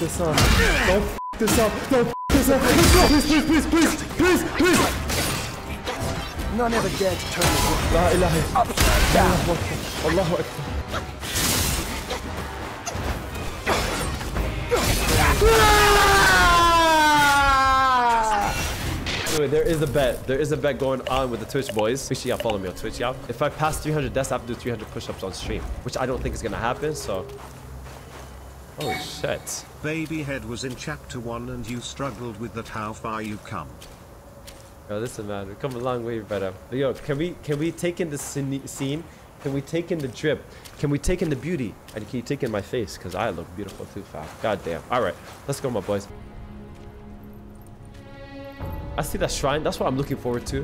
this up. Don't f this up. Don't f this up. Please, please, please, please, please, please. None ever dared to turn this way. La ilaha Upside down. Allahu Akbar. Anyway, there is a bet. There is a bet going on with the Twitch boys. Make sure y'all follow me on Twitch, y'all. If I pass 300 deaths, I have to do 300 push-ups on stream, which I don't think is going to happen, so... Oh, shit. Babyhead was in chapter 1 and you struggled with that how far you come. Oh, yo, listen, man, we've come a long way, brother. Yo, can we can we take in the scene? Can we take in the drip? Can we take in the beauty? And can you take in my face? Cause I look beautiful too, fam. God damn. All right, let's go, my boys. I see that shrine. That's what I'm looking forward to.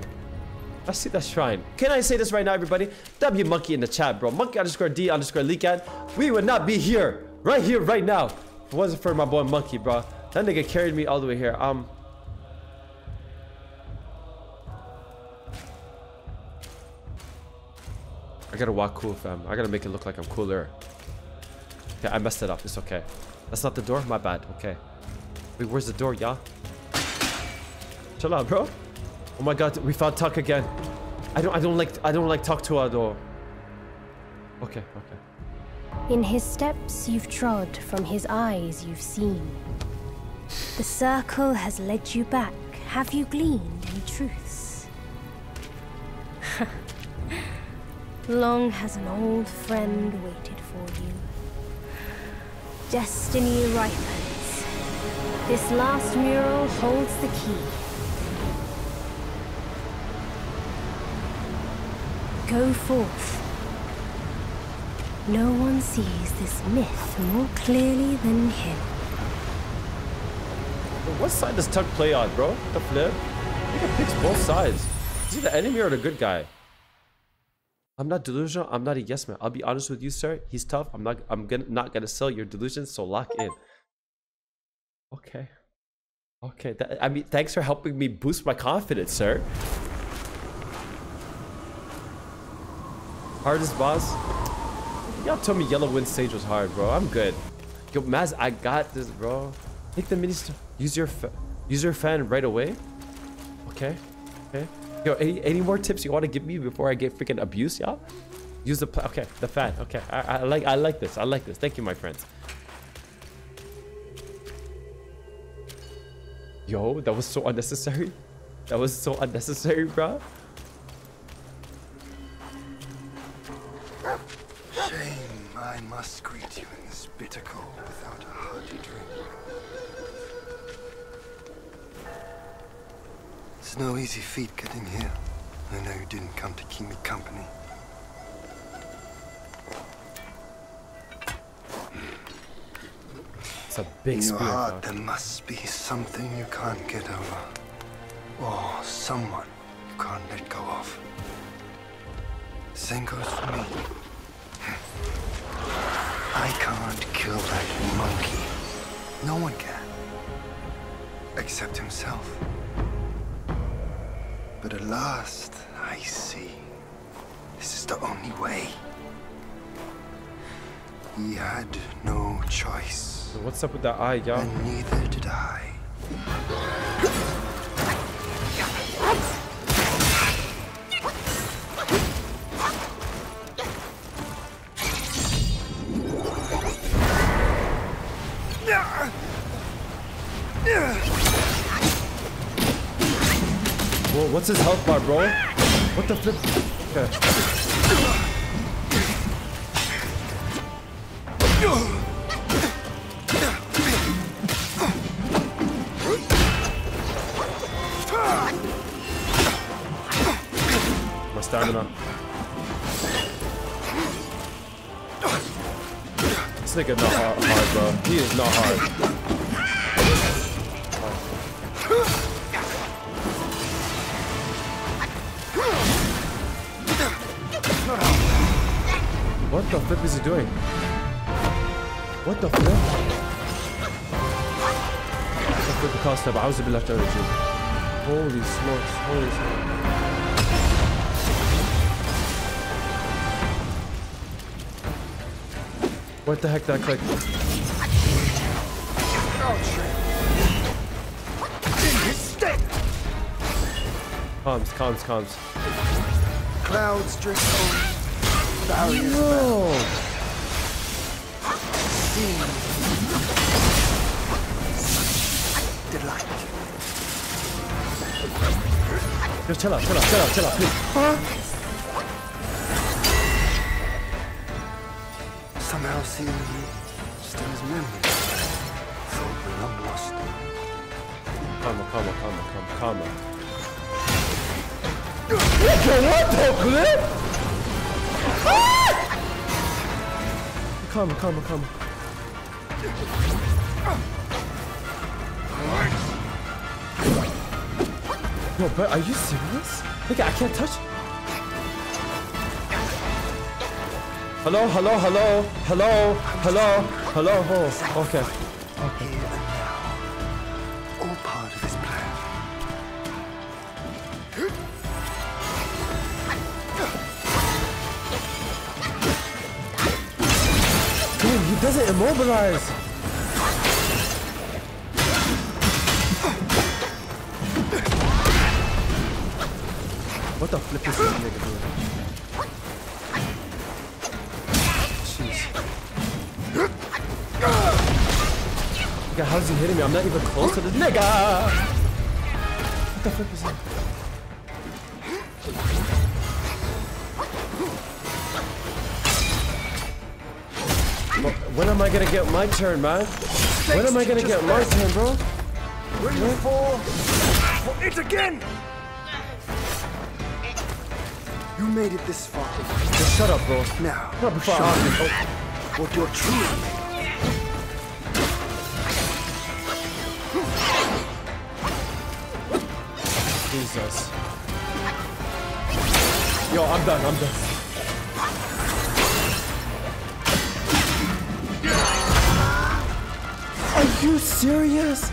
I see that shrine. Can I say this right now, everybody? W monkey in the chat, bro. Monkey underscore D underscore Leakan. We would not be here, right here, right now. If it wasn't for my boy Monkey, bro. That nigga carried me all the way here. Um. I gotta walk cool, fam. I gotta make it look like I'm cooler. Okay, I messed it up. It's okay. That's not the door? My bad. Okay. Wait, where's the door, y'all? Chill out, bro. Oh my god, we found Tuck again. I don't I don't like I don't like Tuck to our door. Okay, okay. In his steps you've trod, from his eyes you've seen. The circle has led you back. Have you gleaned any truths? Long has an old friend waited for you. Destiny ripens. This last mural holds the key. Go forth. No one sees this myth more clearly than him. But what side does Tuck play on, bro? The flip? He picks both sides. Is he the enemy or the good guy? I'm not delusional. I'm not a yes man. I'll be honest with you, sir. He's tough. I'm not. I'm gonna not gonna sell your delusions. So lock in. Okay. Okay. That, I mean, thanks for helping me boost my confidence, sir. Hardest boss. Y'all told me Yellow Wind Sage was hard, bro. I'm good. Yo, Maz, I got this, bro. Take the mini. Use your use your fan right away. Okay. Okay. Yo, any any more tips you want to give me before I get freaking abused, y'all? Use the okay, the fan. Okay, I, I like I like this. I like this. Thank you, my friends. Yo, that was so unnecessary. That was so unnecessary, bro. Greet you in this bitter cold without a hearty drink. It's no easy feat getting here. I know you didn't come to keep me company. It's a big In your spear. heart, bro. there must be something you can't get over. Or someone you can't let go of. Same goes for me. I can't kill that monkey. No one can. Except himself. But at last, I see. This is the only way. He had no choice. So What's up with that eye, y'all? And neither did I. what's his health bar, bro? What the flip? Okay. My stamina. This nigga not hard, hard, bro. He is not hard. is it doing? What the flip? That's the cost of Auzu Billah Holy smokes, holy smokes. What the heck that click? Comms, comms, comms. Clouds drift over. Barriers seen. Delight. Just chill out, chill out, chill out, chill out, please. Huh? Somehow seeing you still as memories. Thought were long lost. Calma, calma, calma, calma. Nigga, what the flip? Calma, calma, calma. Yo, but are you serious? Nigga, I can't touch. Hello, hello, hello, hello, hello, hello. Oh, okay. Doesn't immobilize. What the flip is this nigga doing? Jeez. Nigga, how's he hitting me? I'm not even close to this nigga. What the flip is that? Gonna get my turn, man? When am I gonna get my turn, bro? Ready for for it again. You made it this far. Just shut up, bro. Now, Not before show I- me oh, what you're truly. Jesus. Yo, I'm done, I'm done. You serious?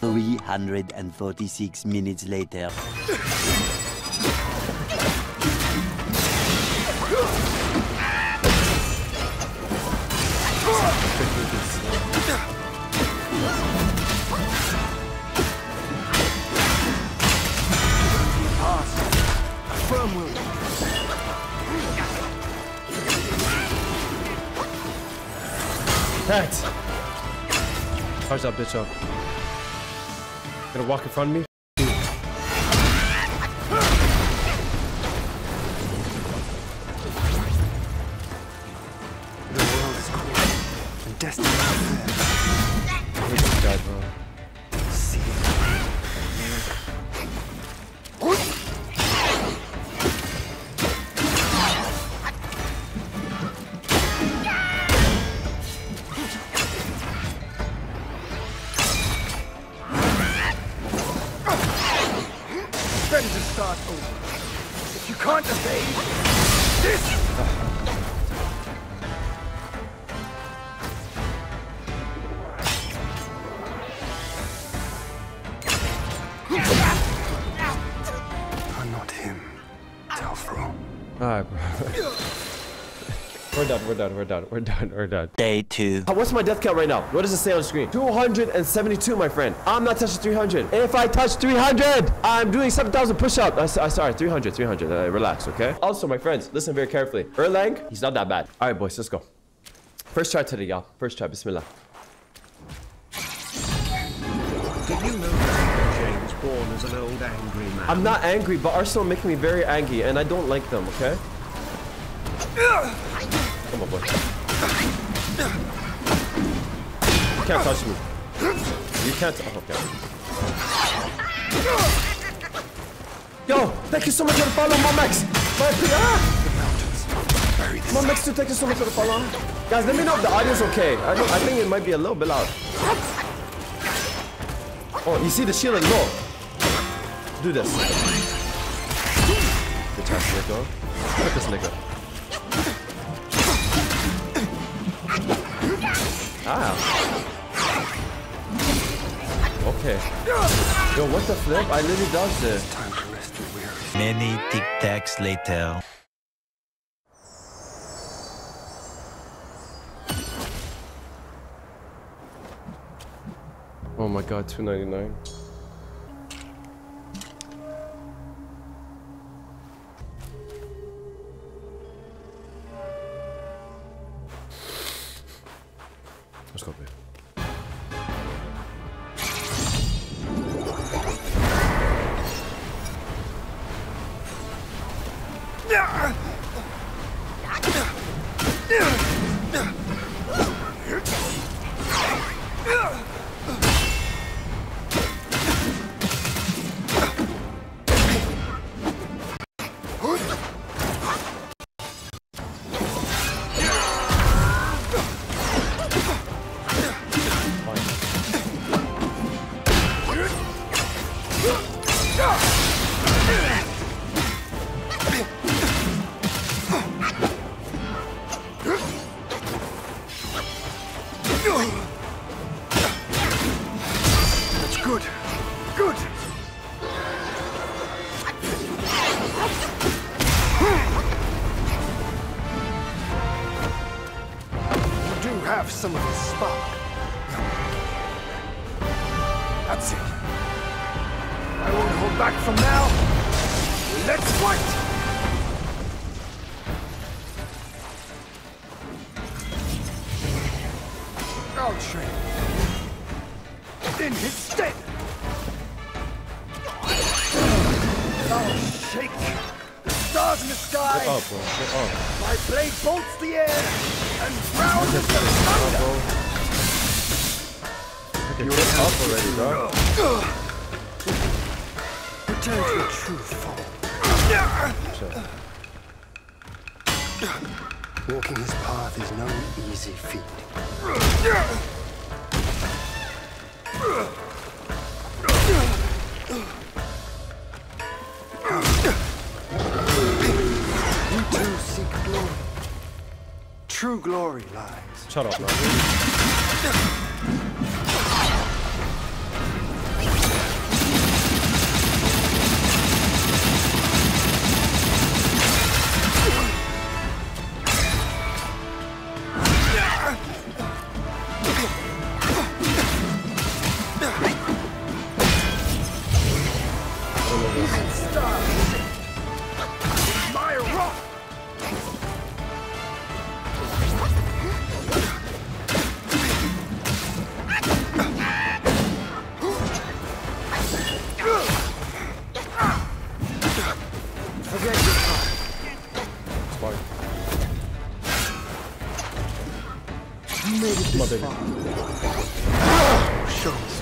Three hundred and forty-six minutes later. Bitch up. Gonna walk in front of me? Done, we're done, we're done, we're done, we're done. Day two. What's my death count right now? What does it say on the screen? 272, my friend. I'm not touching 300. If I touch 300, I'm doing 7,000 push-up. Uh, s- uh, sorry, 300, 300. Uh, relax, okay? Also, my friends, listen very carefully. Erlang, he's not that bad. All right, boys, let's go. First try today, y'all. First try, bismillah. Did you know that James born as an old angry man? I'm not angry, but Arsenal making me very angry, and I don't like them, okay? Come on, boy. You can't touch me. You can't. Oh, okay. Yo, thank you so much for the follow, Momex. My ah! This Momex, too, thank you so much for the follow. Guys, let me know if the audio's okay. I, I think it might be a little bit loud. Oh, you see the shield is low. Do this. Nigga. Look at this nigga. Ah. Okay. Yo, what the flip? I literally dodged it. Time to rest your. Many tic tacs later. Oh my god, 299. Now. Let's fight! I'll. In his stead! I'll shake the stars in the sky! Get up, bro. Get up. My blade bolts the air and rounds the thunder! get up already, bro. Return to your true form. Chill. Walking his path is no easy feat. You too seek glory. True glory lies. Shut up, bro.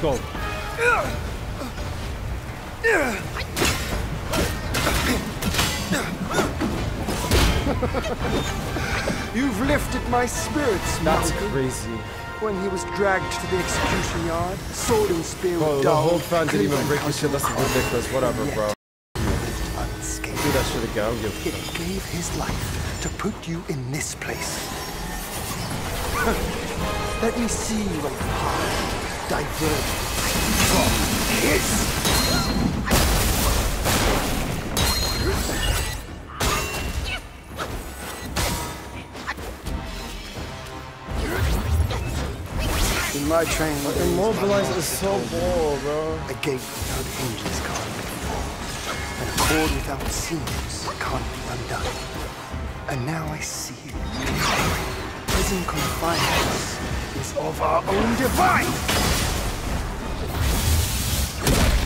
Go. You've lifted my spirits, That's Malcolm. crazy. When he was dragged to the execution yard, sword and spear Bro, the whole fan didn't even break this shit. That's ridiculous. Whatever, bro. unscathed. Do that shit again. I don't give a fuck. gave his life to put you in this place. Let me see your path diverge from his. In my train, Immobilize is so bold, bro. a gate without hinges can't be formed. and a cord without seams can't be undone. And now I see it. Prison confinement is of our own divine!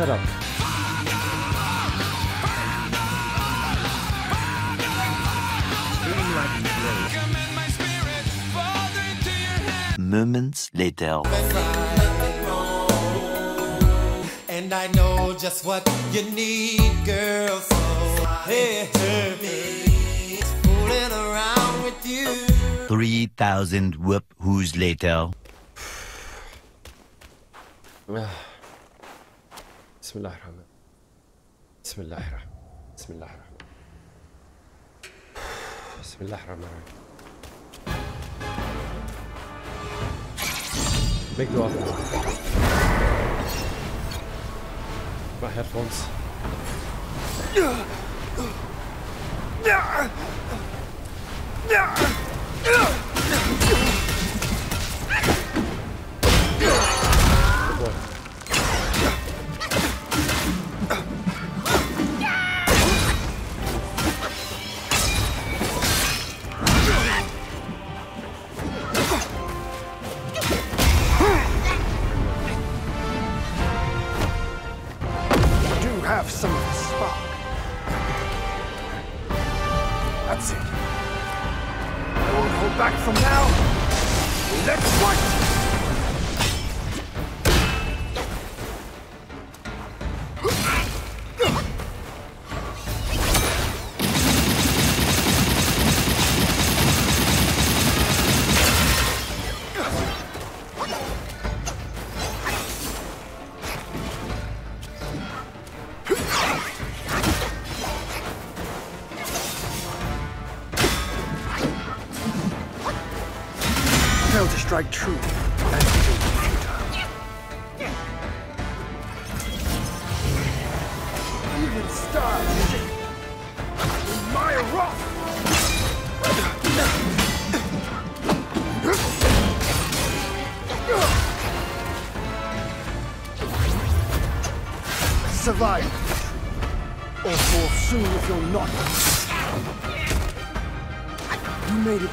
up. Moments later. And I know just what you need, girl. So hey. fooling around with you. 3,000 whoop who's later. بسم الله الرحمن بسم الله الرحمن بسم الله الرحمن بسم الله الرحمن الرحيم for me. My headphones. Good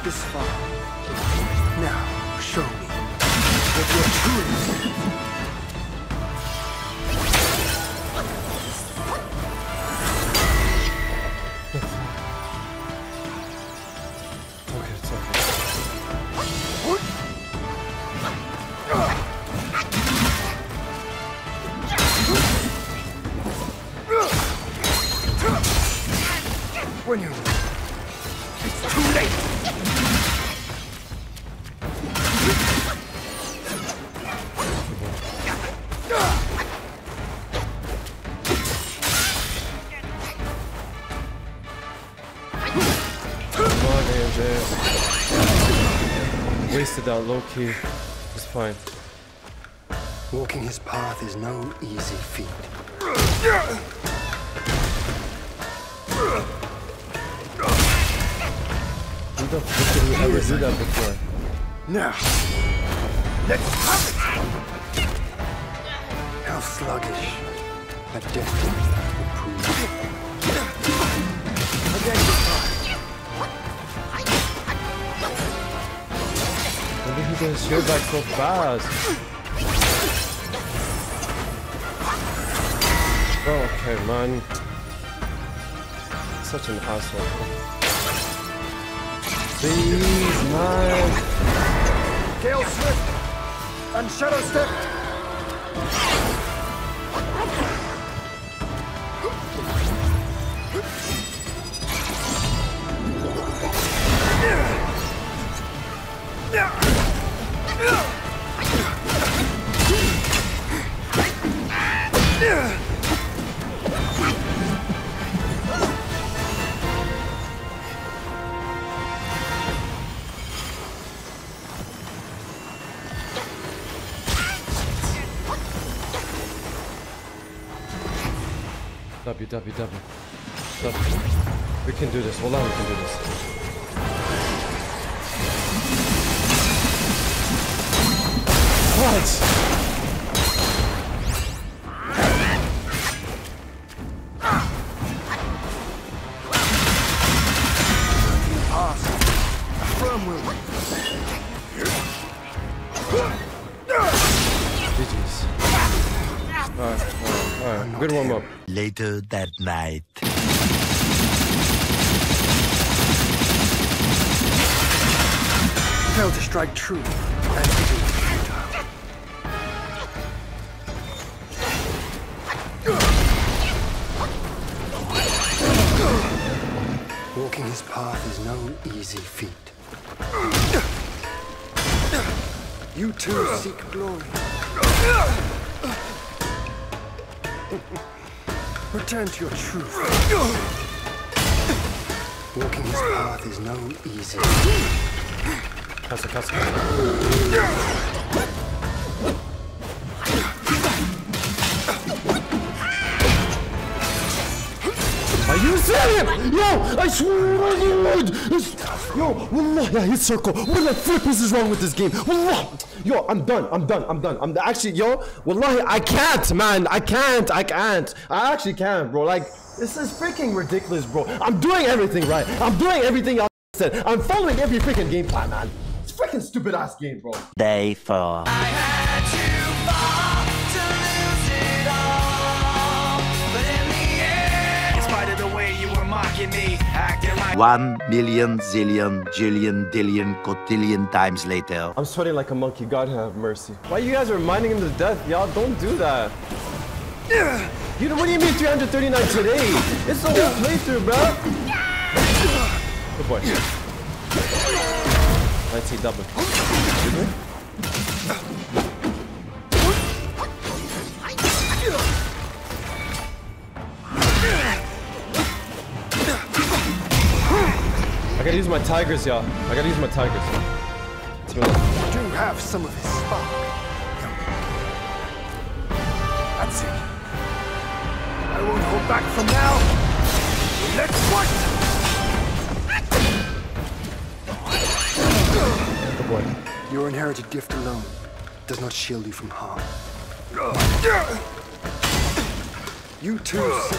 this far. Wasted that low key. It's fine. Walking his path is no easy feat. Who the fuck did we ever do that before? Now, let's have it! How sluggish a destiny He shield back so fast? Bro, okay, man. Such an asshole. Please, man. Gale Swift and Shadow Step! W, W, W. We can do this. On, we can do this. that night. Failed to strike true. Walking his path is no easy feat. You too seek glory. Return to your truth. Walking his path is no easy. Cancel, cancel, cancel. Are you serious? Yo, I swear to God. This, yo, wallah, I hit circle. What the flip is wrong with this game? Wallah. Yo, I'm done. I'm done. I'm done. I'm actually, yo, wallahi, I can't, man. I can't. I can't. I actually can't, bro. Like, this is freaking ridiculous, bro. I'm doing everything right. I'm doing everything I said. I'm following every freaking game plan, man. It's freaking stupid ass game, bro. Day 4. In spite of the way you were mocking me, acting like One million zillion jillion dillion cotillion times later. I'm sweating like a monkey. God have mercy. Why you guys are reminding him to death? Y'all don't do that. You know, what do you mean 339 today? It's the whole playthrough, bro. Good boy. Let's see double. Gotta use my tigers, y'all. I gotta use my tigers. Bismillah. Do have some of his spark. That's it. I won't hold back from now. Let's fight! Good boy. Your inherited gift alone does not shield you from harm. You too. This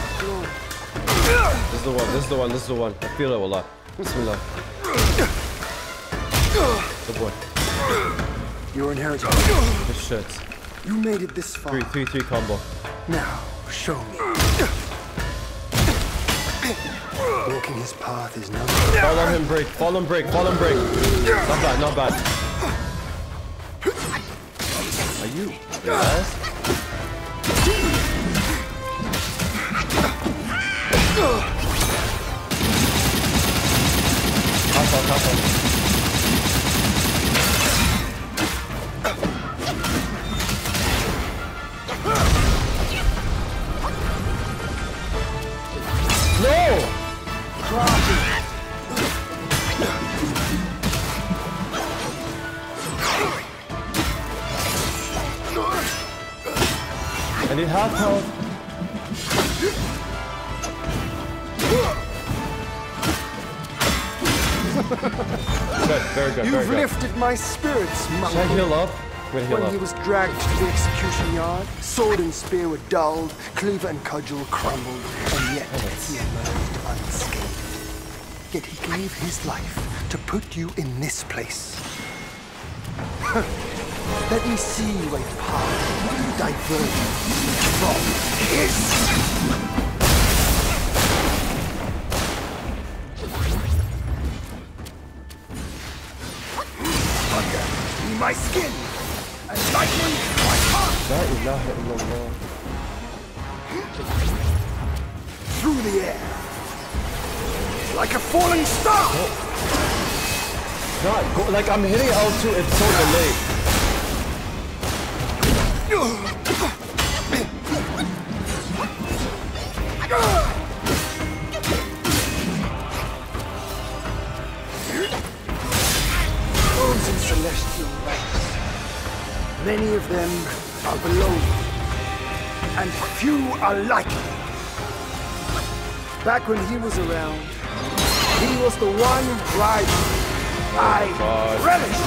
is the one, this is the one, this is the one. I feel it a lot. Bismillah. Good boy. Your inherited Good shit. You made it this far. Three, three, three combo. Now, show me. Walking his path is no Follow him break, follow him break, follow him break. Not bad, not bad. Are you yes? Hustle, spirits, Should I heal up? When he was dragged to the execution yard, sword and spear were dulled, cleaver and cudgel crumbled, and yet oh, he emerged unscathed. Yet he gave his life to put you in this place. Let me see you a path divergent from his. My skin, and lightning my heart. La ilaha illallah. through the air. Like a falling star! Oh. Not go, like I'm hitting L2, it's so delayed. Many of them are below and few are like you. Back when he was around, he was the one rival I God. relished.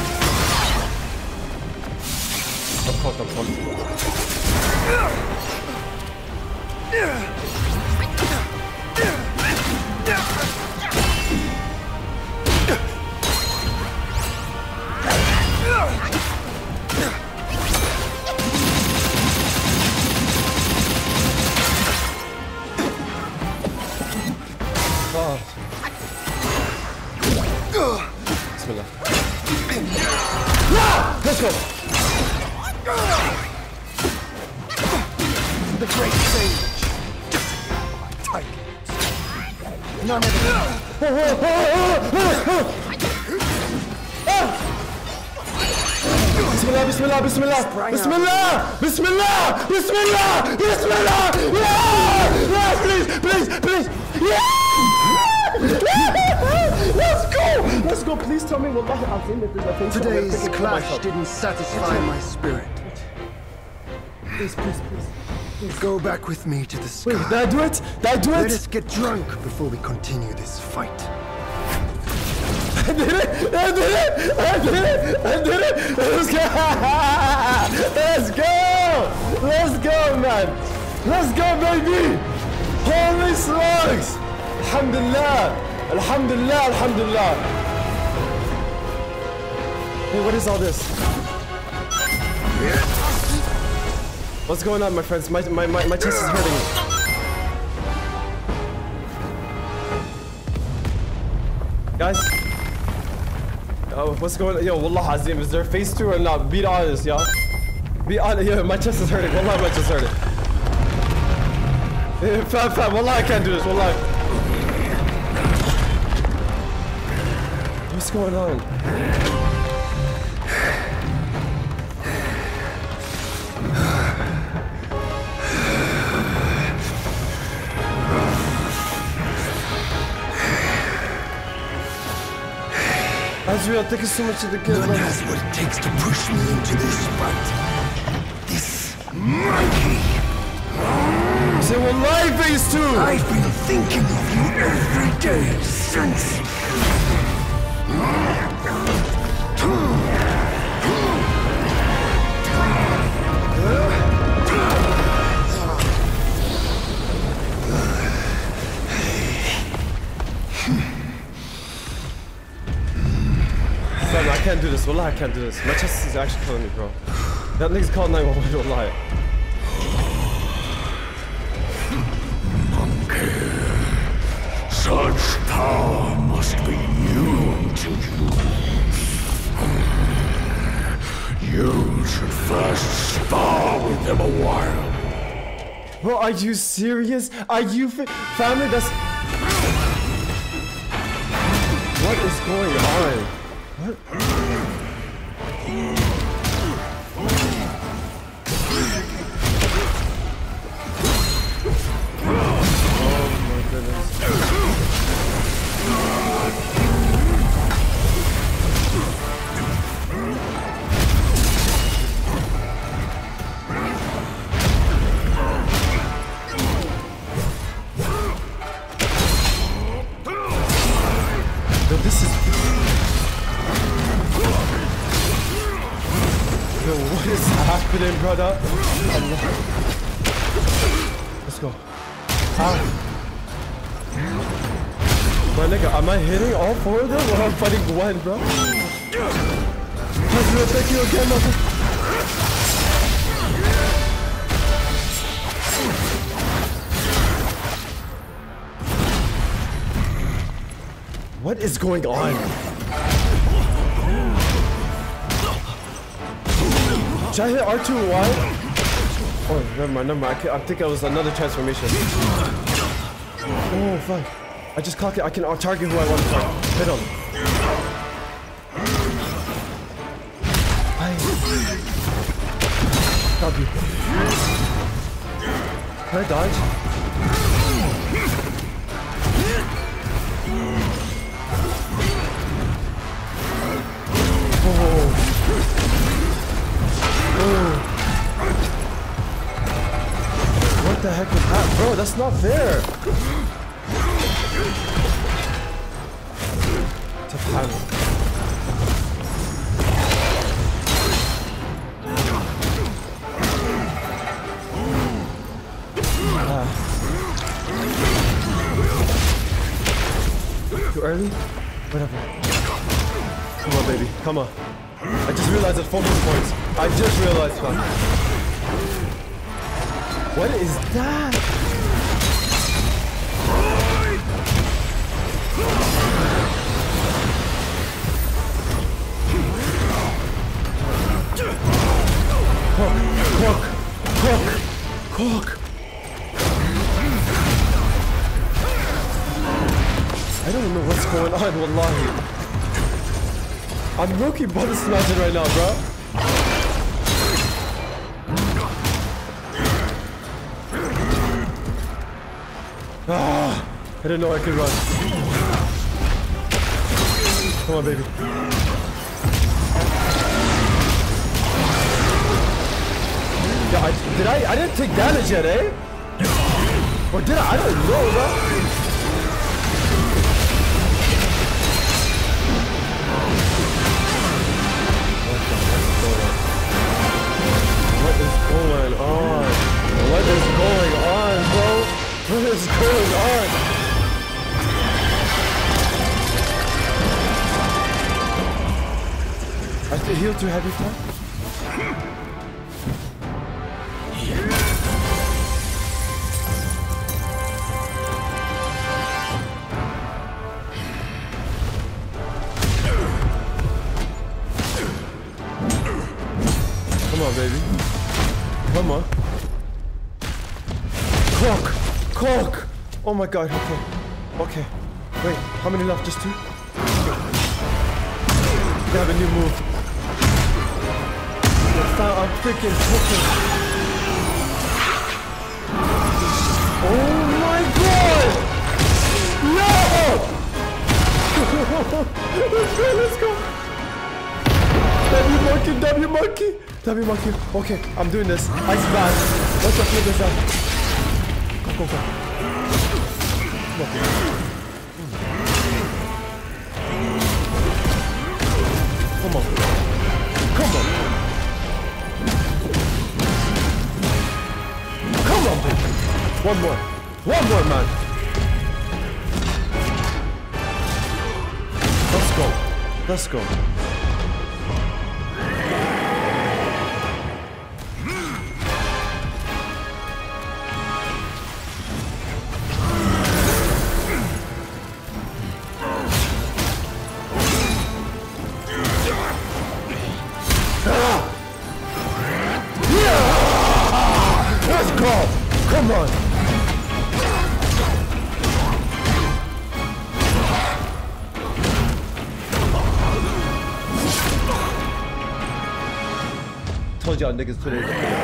Oh. Today's somewhere, pick it for clash myself. didn't satisfy my spirit. Please, please, please. Go back with me to the sky. Wait, did I do it? Did I do it? Let us get drunk before we continue this fight. I did it! I did it! I did it! I did it! Let's go! Let's go! Let's go, man! Let's go, baby! Holy smokes! Alhamdulillah! Alhamdulillah! Alhamdulillah! Hey, what is all this? What's going on, my friends? My, my, my, my chest is hurting. Guys? Oh, what's going on? Yo, Wallah Azim, is there phase two or not? Be honest, y'all. Be honest. Yo, my chest is hurting. Wallah, my chest is hurting. Fam, fam, Wallah, I can't do this. Wallah. What's going on? Azrael, thank you so much to the good. None has what it takes to push me into this fight. This monkey. Say Wallahi phase two! I've been thinking of you every day since. Can't do this. Wallah, I can't do this. My chest is actually killing me, bro. That nigga's called 911, Wallahi. Such power must be new to you. You should first spar with them a while. Bro, are you serious? Are you family? That's what is going on? This is. Yo, what is happening, brother? Allah. Let's go. Ah. My nigga, am I hitting all four of them or I'm fighting one, bro? Hazrat, thank you again, mother. What is going on? Should I hit R2 wide? Oh, never mind, never mind. I, ca- I think was another transformation. Oh, fuck. I just clock it. I can target who I want to. Hit him. I... Copy. Can I dodge? What the heck was that? Bro, that's not fair. Tough. Ah. Too early? Whatever. Come on, baby. Come on. I just realized it's focus points. I just realized, fam. What is that? Cook, cook, know what's going on, wallahi. I'm rookie body smashing right now, bro. Didn't know I could run. Come on, baby. Yeah, I, did I? I didn't take damage yet, eh? Or did I? I don't know, bro. What is going on? What is going on, bro? What is going on? I to heal too heavy Come on, baby. Come on. Clock! Clock! Oh my god, okay. Okay. Wait, how many left? Just two? We have a new move. Found- I'm freaking cooking. Oh my god! No! let's go, let's go! W monkey, W monkey, W monkey. Okay, I'm doing this. Ice bath. Let's go flip this out. Go, go, go. Come on. Come on. One more. One more, man. Let's go. Let's go. Y'all niggas today.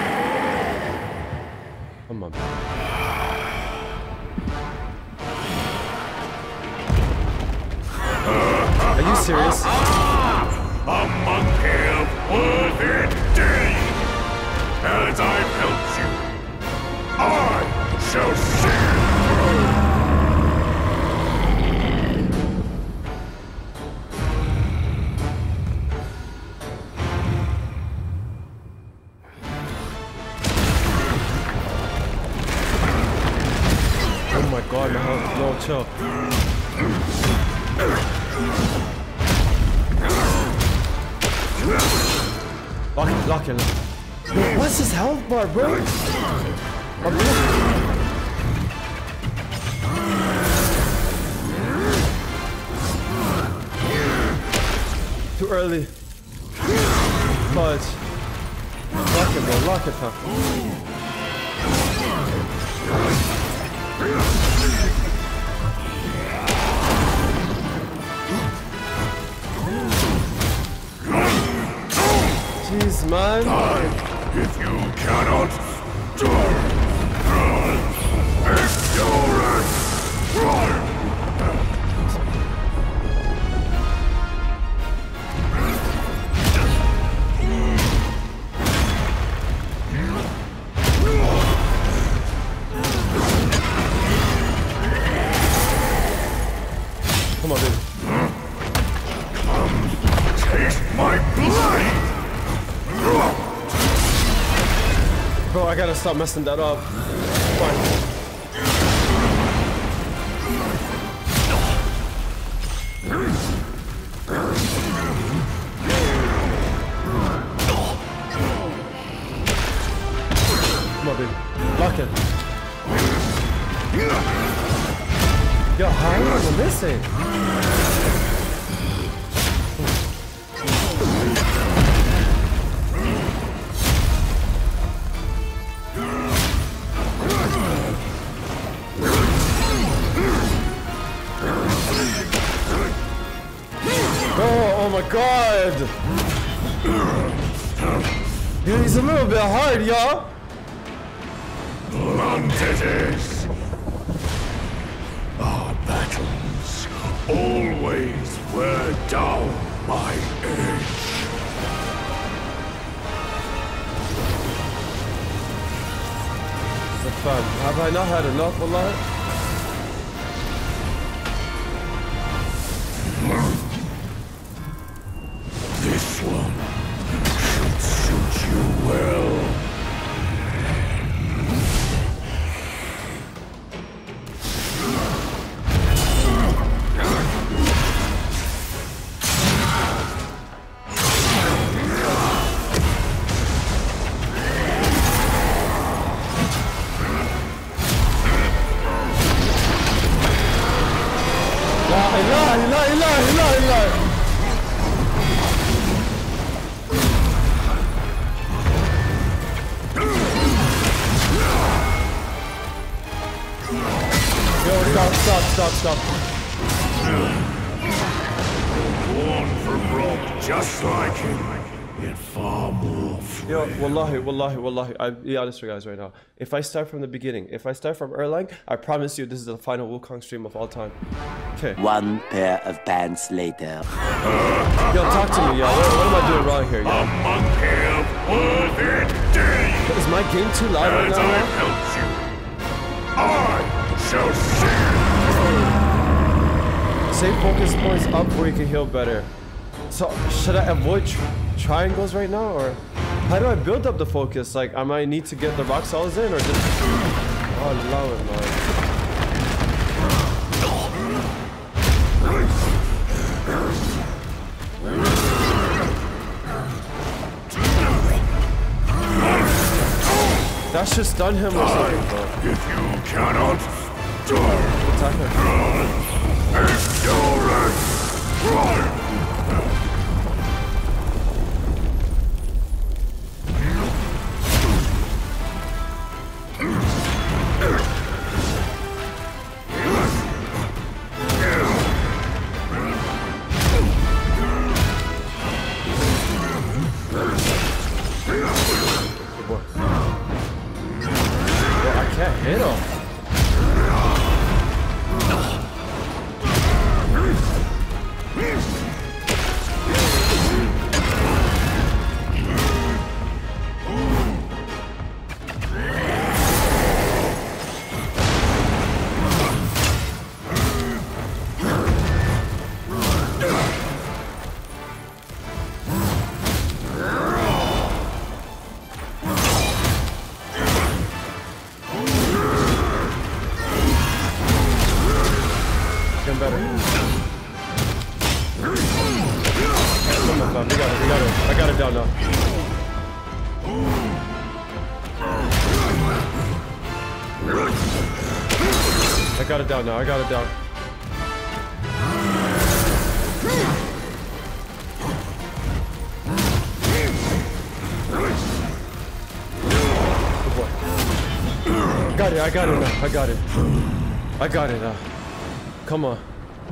Lock it, lock it. What's his health bar, bro? I'm. Too early. Fudge. Lock it, bro. Lock it, huh? Jeez, man. If you cannot stop endurance, run! Stop messing that up. Bit hard, y'all. Montetes. Our battles always wear down my edge. The fun. Have I not had enough, Allah? This stop, stop, stop, stop. Born from rock just like him, yet far more free. Yo, wallahi, wallahi, wallahi. I'll be honest with you guys right now. If I start from the beginning, if I start from Erlang, I promise you this is the final Wukong stream of all time. Okay. One pair of pants later. Yo, talk to me, yo. What, what am I doing wrong here, A yo? monkey of worthy deeds. Is my game too loud right As now? I man? helped you, I shall see. Save focus points up where you can heal better. So, should I avoid tr triangles right now, or how do I build up the focus? Like, I might need to get the rock solids in, or just... Oh, love it, man. That should stun him or something, bro. If you cannot endure Attack him. I can't hit him. I got it down now. I got it down. Good boy. Got it. I got it now. I got it. I got it now. Come on.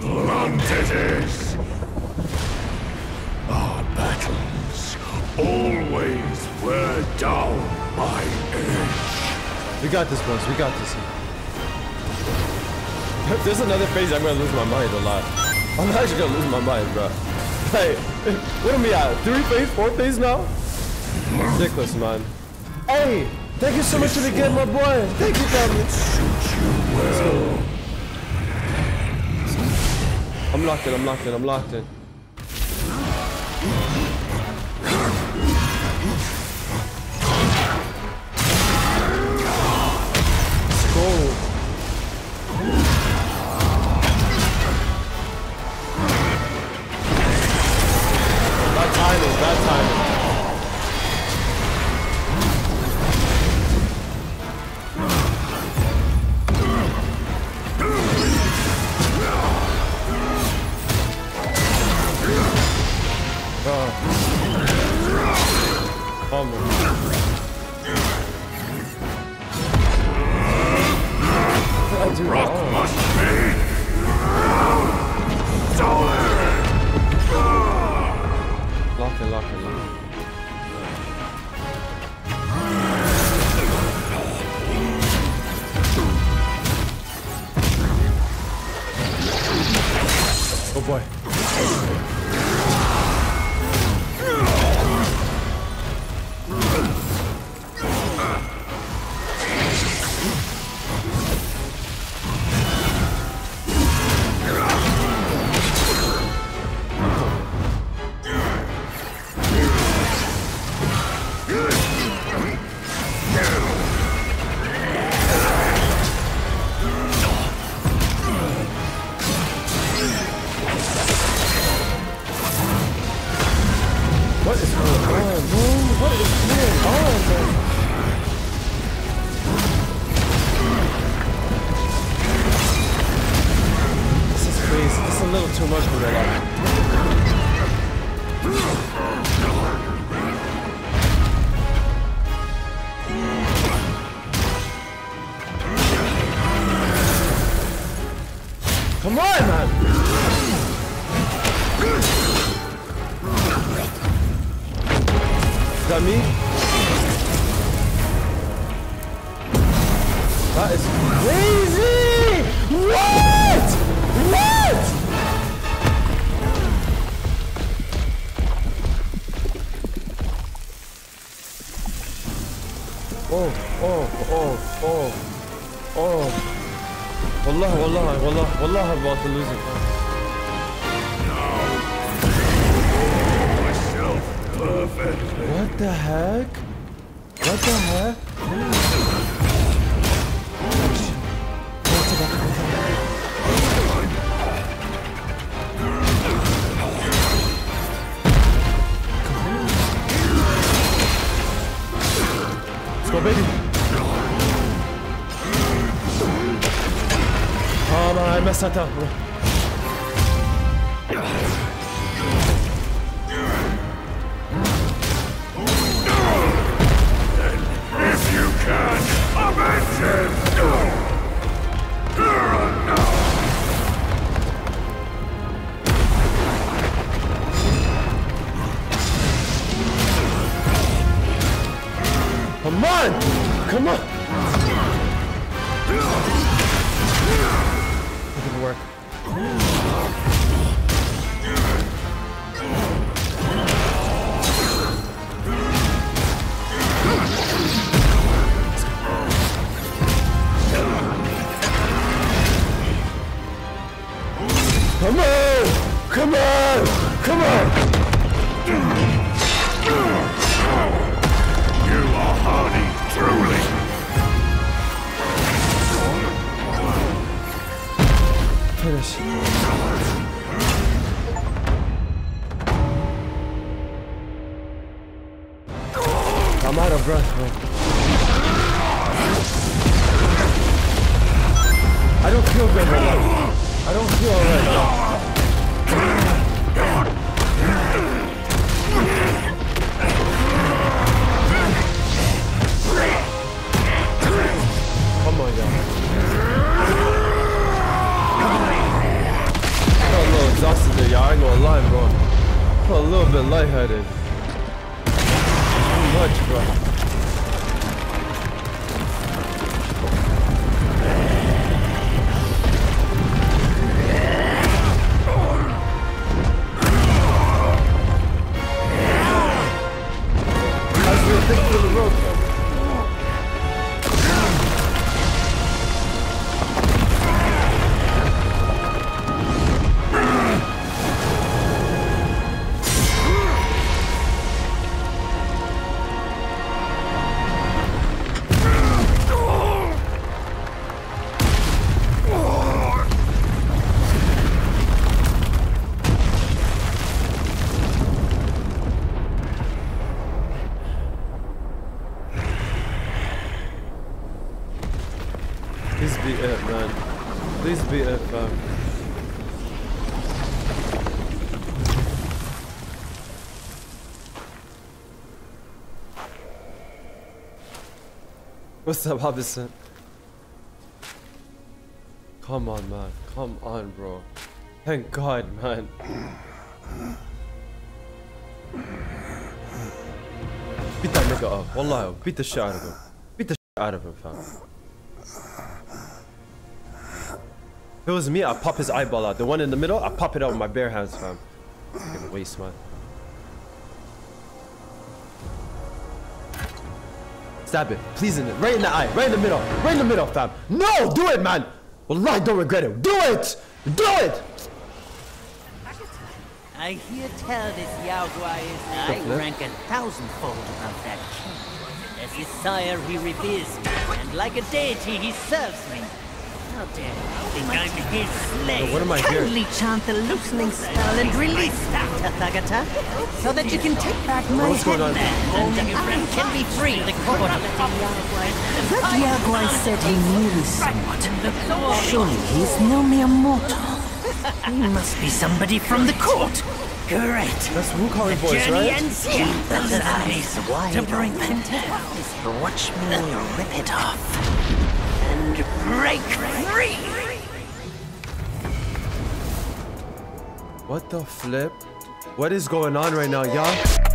Montetes. Our battles always wear down my edge. We got this, boys. We got this. If there's another phase, I'm gonna lose my mind a lot. I'm actually gonna lose my mind, bro. Hey, what am we at? Three phase, four phase now? Ridiculous, man. Hey, thank you so much for the gift, my boy. Thank you, family. I'm locked in. I'm locked in. I'm locked in. baby. Oh my! I messed that up. If you can, avenge him! on! Come on! What's up, Hobson? Come on, man. Come on, bro. Thank God, man. Beat that nigga up. Wallah, beat the shit out of him. Beat the shit out of him, fam. If it was me, I'd pop his eyeball out. The one in the middle, I'd pop it out with my bare hands, fam. Fucking waste, man. Stab it. Please in it. Right in the eye. Right in the middle. Right in the middle, fam. No! Do it, man! Wallah, don't regret it. Do it! Do it! I hear tell this Yaoguai is I flip? rank a thousandfold above that king. As his sire he reveres me, and like a deity he serves me. How dare you think I'm his slave? what am I here? Kindly chant the loosening spell and release that Tathagata, so that you can take back my What's going on? headband and I can be free. The court of the That Yaoguai said he knew me somewhat. Surely he's no mere mortal. He must be somebody from the court. Great. That's Wukai voice, Journey right? ends here. Those eyes wide to bring them down. Watch me rip it off. Break free. What the flip? What is going on right now, y'all?